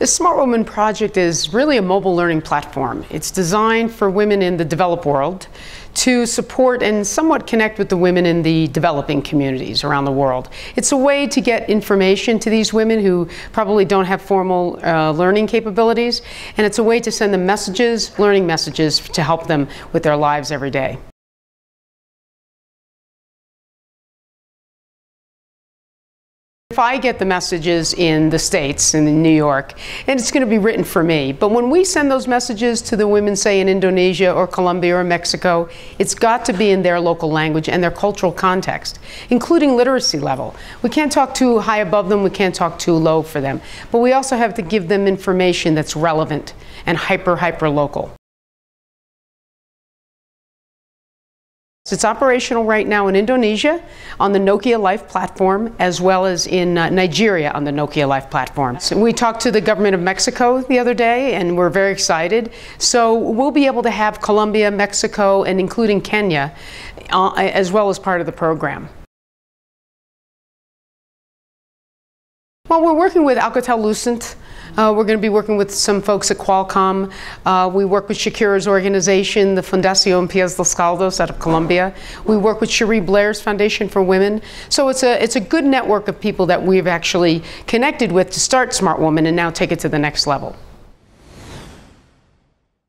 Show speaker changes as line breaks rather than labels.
The Smart Woman project is really a mobile learning platform. It's designed for women in the developed world to support and somewhat connect with the women in the developing communities around the world. It's a way to get information to these women who probably don't have formal uh, learning capabilities, and it's a way to send them messages, learning messages to help them with their lives every day. If I get the messages in the States and in New York, and it's going to be written for me, but when we send those messages to the women, say in Indonesia or Colombia or Mexico, it's got to be in their local language and their cultural context, including literacy level. We can't talk too high above them, we can't talk too low for them, but we also have to give them information that's relevant and hyper, hyper local. It's operational right now in Indonesia on the Nokia Life platform, as well as in uh, Nigeria on the Nokia Life platform. So we talked to the government of Mexico the other day, and we're very excited. So we'll be able to have Colombia, Mexico, and including Kenya, uh, as well as part of the program. Well, we're working with Alcatel Lucent. Uh, we're going to be working with some folks at Qualcomm. Uh, we work with Shakira's organization, the Fundación Pies Descalzos out of Colombia. We work with Cherie Blair's Foundation for Women. So it's a, it's a good network of people that we've actually connected with to start Smart Woman and now take it to the next level.